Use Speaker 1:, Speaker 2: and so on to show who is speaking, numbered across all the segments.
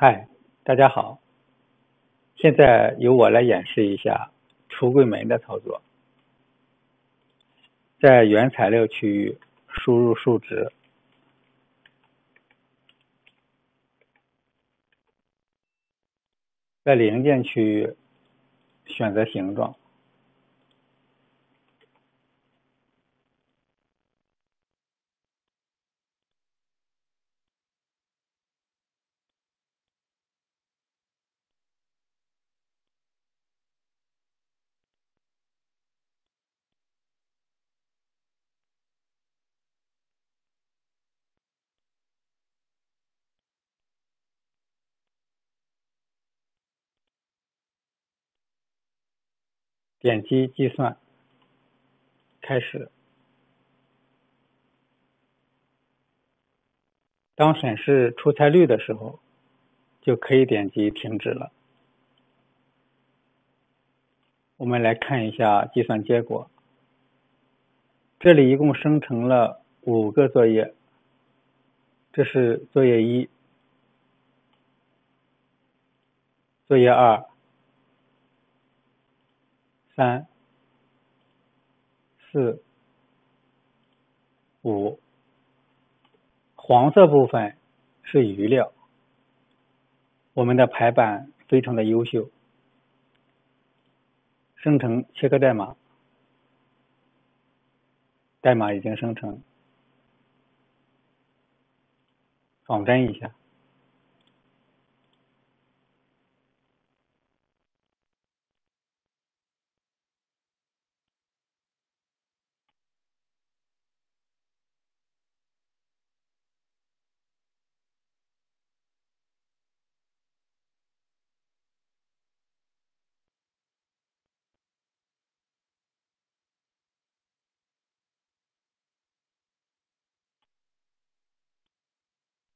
Speaker 1: 嗨，大家好，现在由我来演示一下橱柜门的操作。在原材料区域输入数值，在零件区域选择形状。点击计算，开始。当显示出菜率的时候，就可以点击停止了。我们来看一下计算结果。这里一共生成了五个作业，这是作业一，作业二。三、四、五，黄色部分是余料。我们的排版非常的优秀，生成切割代码，代码已经生成，仿真一下。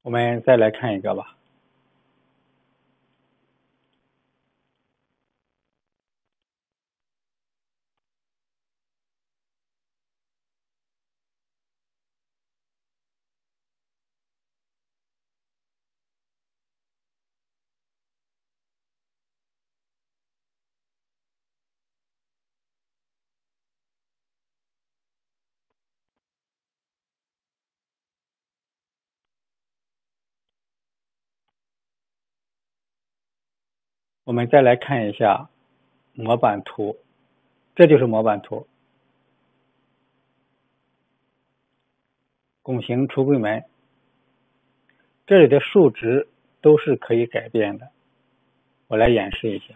Speaker 1: 我们再来看一个吧。我们再来看一下模板图，这就是模板图。拱形橱柜门，这里的数值都是可以改变的。我来演示一下。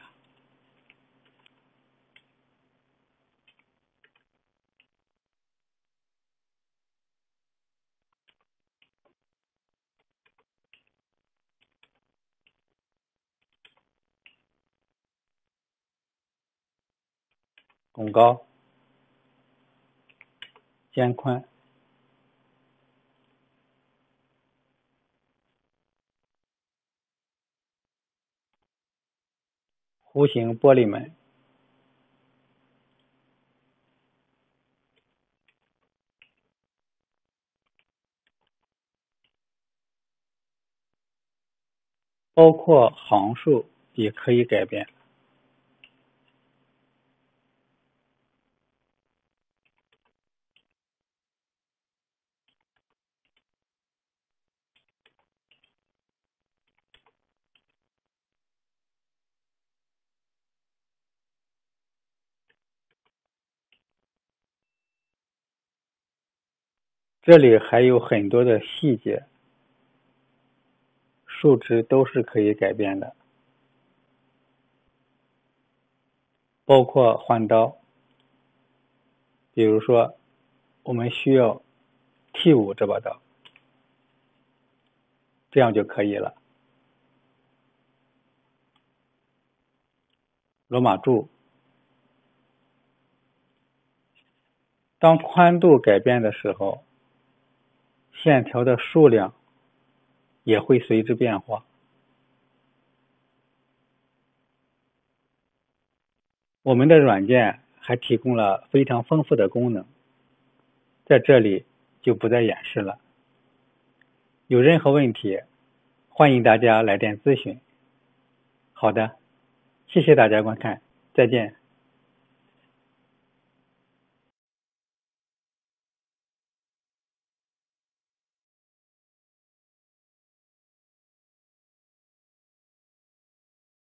Speaker 1: 拱高、肩宽、弧形玻璃门，包括行数也可以改变。这里还有很多的细节，数值都是可以改变的，包括换刀。比如说，我们需要 T 五这把刀，这样就可以了。罗马柱，当宽度改变的时候。线条的数量也会随之变化。我们的软件还提供了非常丰富的功能，在这里就不再演示了。有任何问题，欢迎大家来电咨询。好的，谢谢大家观看，再见。